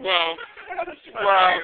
well, well.